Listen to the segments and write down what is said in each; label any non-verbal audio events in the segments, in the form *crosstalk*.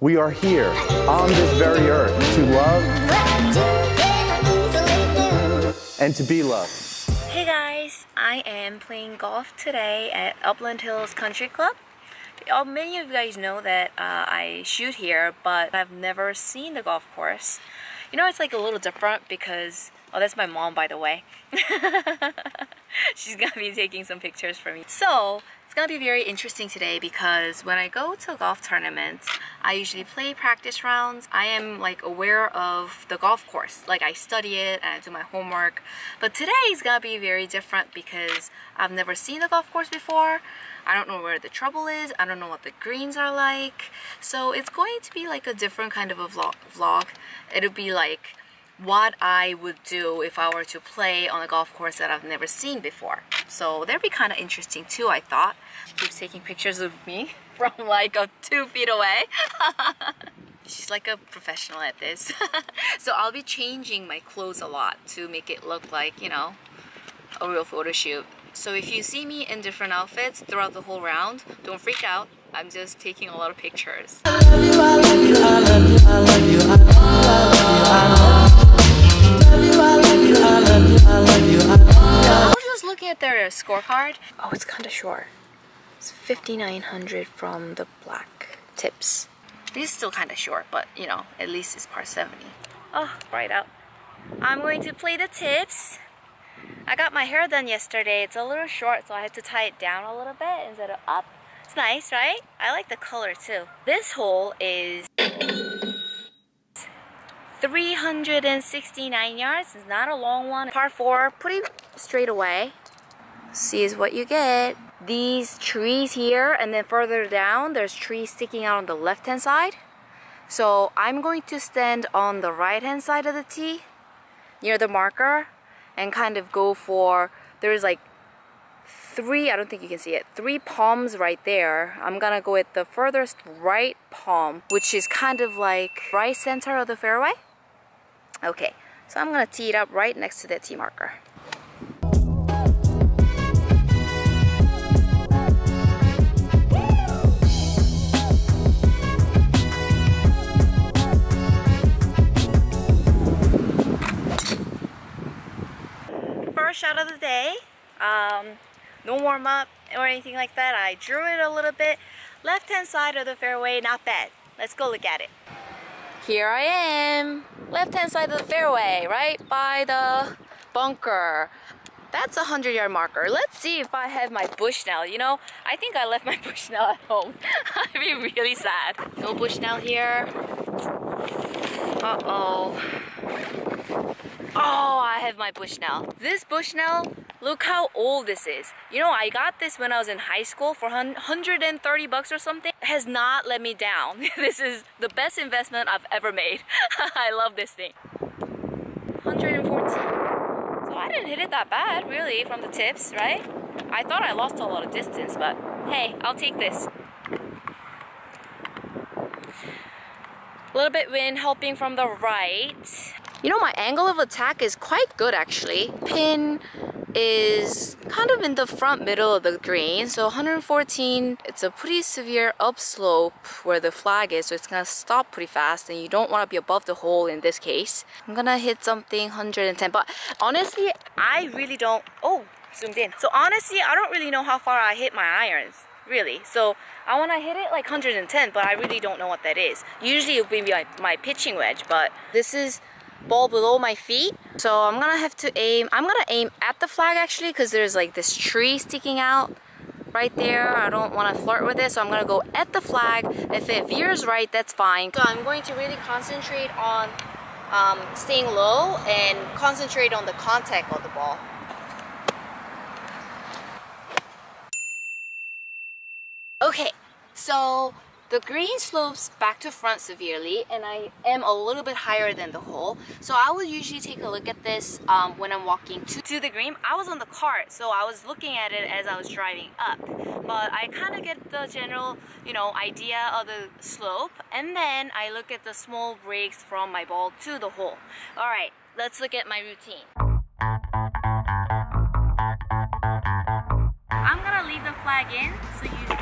We are here on this very earth to love and to be loved. Hey guys, I am playing golf today at Upland Hills Country Club. Many of you guys know that uh, I shoot here, but I've never seen the golf course. You know, it's like a little different because, oh, that's my mom, by the way. *laughs* She's gonna be taking some pictures for me. So, it's gonna be very interesting today because when I go to golf tournaments, I usually play practice rounds. I am like aware of the golf course. Like I study it and I do my homework. But today is gonna be very different because I've never seen the golf course before. I don't know where the trouble is. I don't know what the greens are like. So it's going to be like a different kind of a vlog. vlog. It'll be like what I would do if I were to play on a golf course that I've never seen before. So that'd be kind of interesting too, I thought. She keeps taking pictures of me *laughs* from like a two feet away. *laughs* She's like a professional at this. *laughs* so I'll be changing my clothes a lot to make it look like, you know, a real photo shoot. So if you see me in different outfits throughout the whole round, don't freak out. I'm just taking a lot of pictures. Scorecard. Oh, it's kind of short. It's 5,900 from the black tips. This is still kind of short, but you know, at least it's par 70. Oh, bright out. I'm going to play the tips. I got my hair done yesterday. It's a little short, so I had to tie it down a little bit instead of up. It's nice, right? I like the color too. This hole is 369 yards. It's not a long one. Par 4, pretty straight away. See is what you get. These trees here and then further down, there's trees sticking out on the left hand side. So I'm going to stand on the right hand side of the tee near the marker and kind of go for, there's like three, I don't think you can see it, three palms right there. I'm gonna go at the furthest right palm, which is kind of like right center of the fairway. Okay, so I'm gonna tee it up right next to that tee marker. Shot of the day. Um, no warm up or anything like that. I drew it a little bit. Left hand side of the fairway, not bad. Let's go look at it. Here I am, left hand side of the fairway, right by the bunker. That's a 100 yard marker. Let's see if I have my Bushnell. You know, I think I left my *laughs* Bushnell at home. *laughs* I'd be really sad. No Bushnell here. Uh-oh. Oh, I have my Bushnell. This Bushnell, look how old this is. You know, I got this when I was in high school for 130 bucks or something. It has not let me down. *laughs* this is the best investment I've ever made. *laughs* I love this thing. 114. So I didn't hit it that bad, really, from the tips, right? I thought I lost a lot of distance, but hey, I'll take this. A little bit wind helping from the right. You know, my angle of attack is quite good actually. Pin is kind of in the front middle of the green. So 114, it's a pretty severe upslope where the flag is. So it's gonna stop pretty fast and you don't wanna be above the hole in this case. I'm gonna hit something 110, but honestly, I really don't, oh, zoomed in. So honestly, I don't really know how far I hit my irons really. So I want to hit it like 110, but I really don't know what that is. Usually it would be my, my pitching wedge, but this is ball below my feet. So I'm gonna have to aim, I'm gonna aim at the flag actually because there's like this tree sticking out right there. I don't want to flirt with it, so I'm gonna go at the flag. If it veers right, that's fine. So I'm going to really concentrate on um, staying low and concentrate on the contact of the ball. Okay, so the green slopes back to front severely and I am a little bit higher than the hole. So I would usually take a look at this um, when I'm walking to, to the green. I was on the cart, so I was looking at it as I was driving up. But I kind of get the general, you know, idea of the slope. And then I look at the small breaks from my ball to the hole. All right, let's look at my routine. I'm gonna leave the flag in so you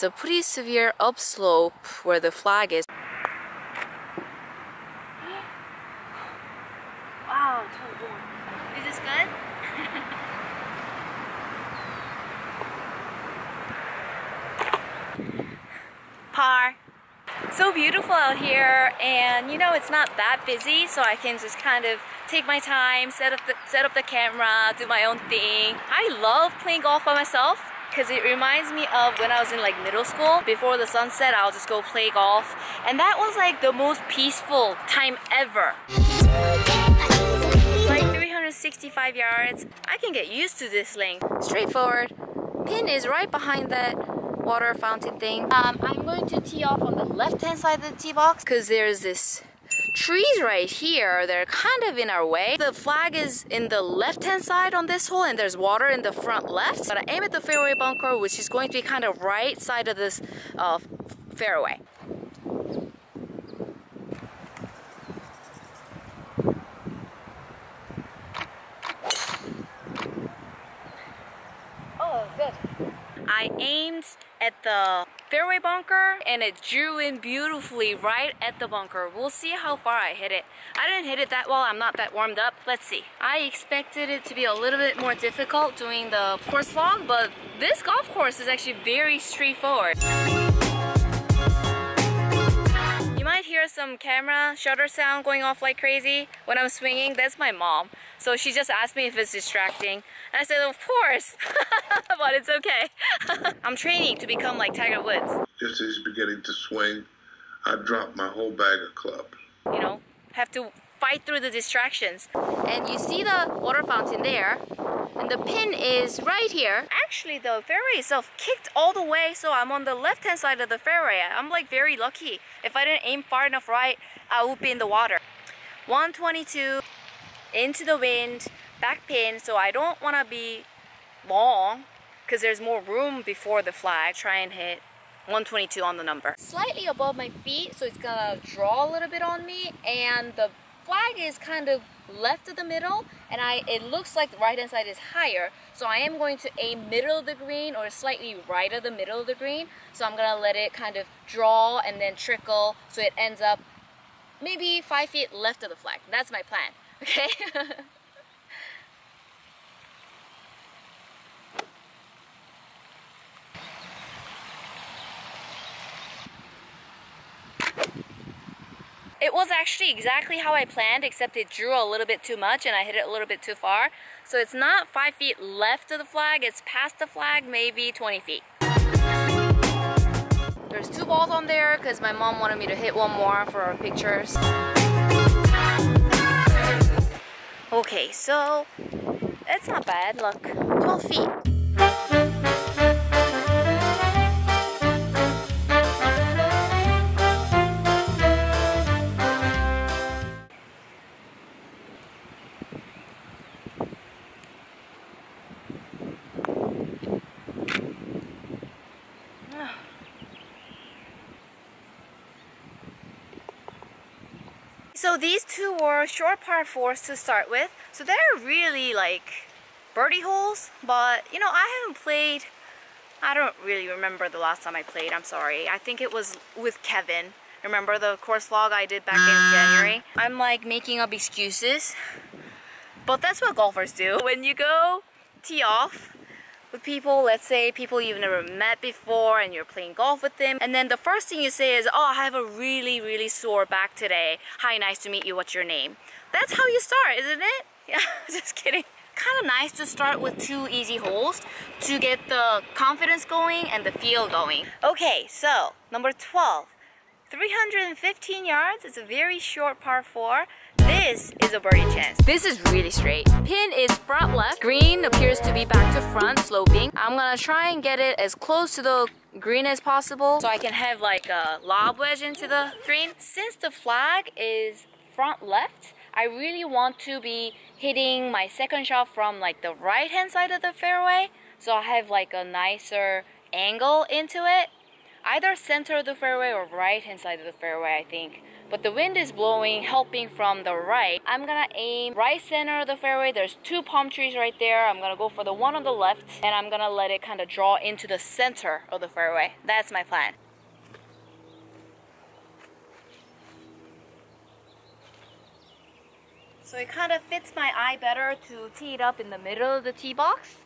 it's a pretty severe upslope where the flag is. wow, Is this good? *laughs* Par. So beautiful out here and you know it's not that busy so I can just kind of take my time, set up the, set up the camera, do my own thing. I love playing golf by myself because it reminds me of when I was in like middle school. Before the sunset, I'll just go play golf. And that was like the most peaceful time ever. Like 365 yards. I can get used to this length. Straightforward. Pin is right behind that water fountain thing. Um, I'm going to tee off on the left hand side of the tee box because there's this trees right here, they're kind of in our way. The flag is in the left-hand side on this hole and there's water in the front left. But I aim at the fairway bunker, which is going to be kind of right side of this uh, fairway. Oh, good. I aimed at the fairway bunker and it drew in beautifully right at the bunker. We'll see how far I hit it. I didn't hit it that well, I'm not that warmed up. Let's see. I expected it to be a little bit more difficult doing the course log, but this golf course is actually very straightforward. Hear some camera shutter sound going off like crazy when I'm swinging. That's my mom. So she just asked me if it's distracting. And I said, of course, *laughs* but it's okay. *laughs* I'm training to become like Tiger Woods. Just as he's beginning to swing, I drop my whole bag of club. You know, have to fight through the distractions. And you see the water fountain there, and the pin is right here. Actually, the fairway itself kicked all the way, so I'm on the left-hand side of the fairway. I'm like very lucky. If I didn't aim far enough right, I would be in the water. 122 into the wind, back pin, so I don't want to be long because there's more room before the flag. Try and hit 122 on the number. Slightly above my feet, so it's gonna draw a little bit on me, and the flag is kind of left of the middle, and I it looks like the right hand side is higher, so I am going to aim middle of the green or slightly right of the middle of the green. So I'm gonna let it kind of draw and then trickle, so it ends up maybe five feet left of the flag. That's my plan. *laughs* Okay? *laughs* It was actually exactly how I planned, except it drew a little bit too much and I hit it a little bit too far. So it's not five feet left of the flag, it's past the flag, maybe 20 feet. There's two balls on there because my mom wanted me to hit one more for our pictures. Okay, so it's not bad. Look, 12 feet. So these two were short par fours to start with. So they're really like birdie holes, but you know, I haven't played, I don't really remember the last time I played, I'm sorry. I think it was with Kevin. Remember the course log I did back in January? I'm like making up excuses, but that's what golfers do. When you go tee off, with people, let's say people you've never met before and you're playing golf with them. And then the first thing you say is, oh, I have a really, really sore back today. Hi, nice to meet you. What's your name? That's how you start, isn't it? *laughs* Yeah, *laughs* just kidding. Kind of nice to start with two easy holes to get the confidence going and the feel going. Okay, so number 12. 315 yards. It's a very short par 4. This is a birdie chance. This is really straight. Pin is front left. Green appears to be back to front, sloping. I'm gonna try and get it as close to the green as possible so I can have like a lob wedge into the green. Since the flag is front left, I really want to be hitting my second shot from like the right hand side of the fairway so I have like a nicer angle into it either center of the fairway or right hand side of the fairway, I think. But the wind is blowing, helping from the right. I'm gonna aim right center of the fairway. There's two palm trees right there. I'm gonna go for the one on the left and I'm gonna let it kind of draw into the center of the fairway. That's my plan. So it kind of fits my eye better to tee it up in the middle of the tee box.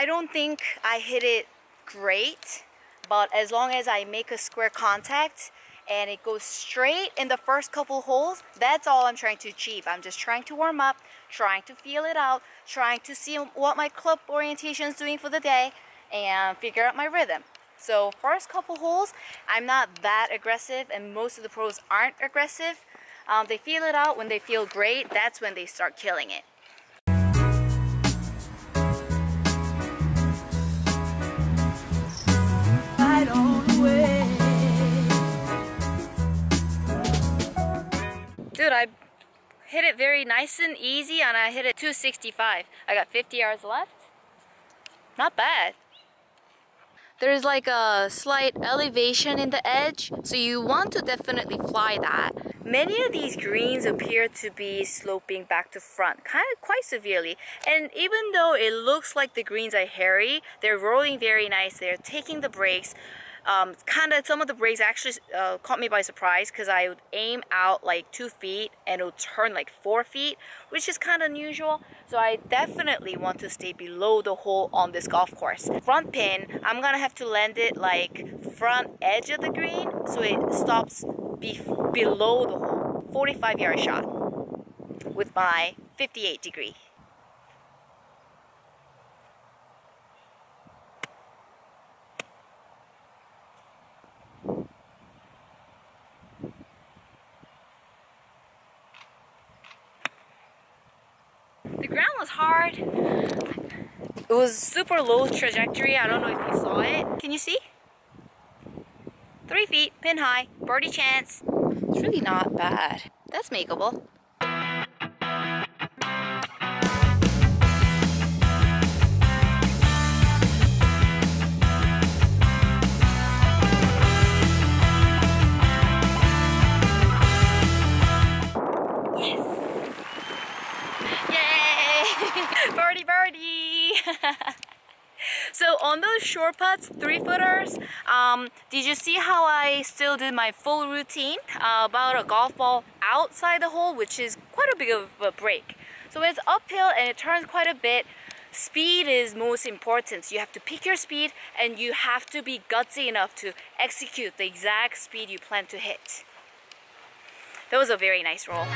I don't think I hit it great, but as long as I make a square contact and it goes straight in the first couple holes, that's all I'm trying to achieve. I'm just trying to warm up, trying to feel it out, trying to see what my club orientation is doing for the day and figure out my rhythm. So first couple holes, I'm not that aggressive and most of the pros aren't aggressive. Um, they feel it out when they feel great, that's when they start killing it. Hit it very nice and easy and I hit it 265. I got 50 yards left. Not bad. There's like a slight elevation in the edge, so you want to definitely fly that. Many of these greens appear to be sloping back to front, kind of quite severely. And even though it looks like the greens are hairy, they're rolling very nice. They're taking the breaks um, kind of some of the breaks actually uh, caught me by surprise because I would aim out like two feet and it would turn like four feet which is kind of unusual. So I definitely want to stay below the hole on this golf course. Front pin I'm gonna have to land it like front edge of the green so it stops be below the hole. 45 yard shot with my 58 degree The ground was hard. It was super low trajectory. I don't know if you saw it. Can you see? Three feet, pin high, birdie chance. It's really not bad. That's makeable. Putts three footers um, did you see how I still did my full routine uh, about a golf ball outside the hole which is quite a big of a break. So when it's uphill and it turns quite a bit. Speed is most important. You have to pick your speed and you have to be gutsy enough to execute the exact speed you plan to hit. That was a very nice roll